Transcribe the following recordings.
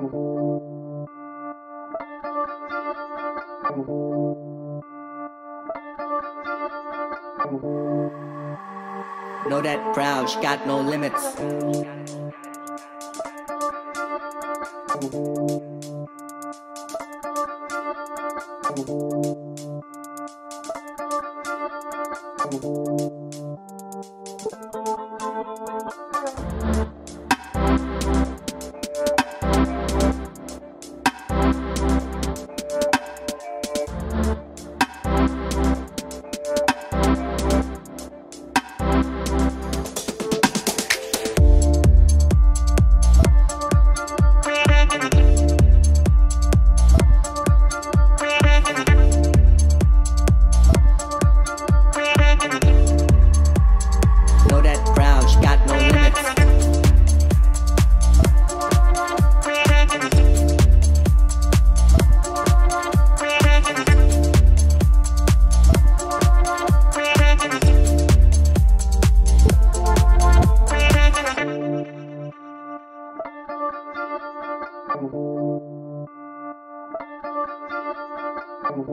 Know that proud, she got no limits. Thank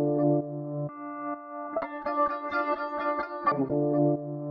you.